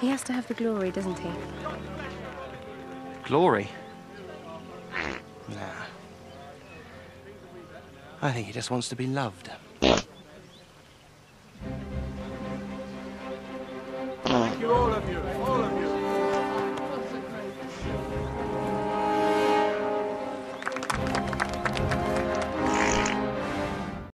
He has to have the glory, doesn't he? Glory? Nah. I think he just wants to be loved. love you.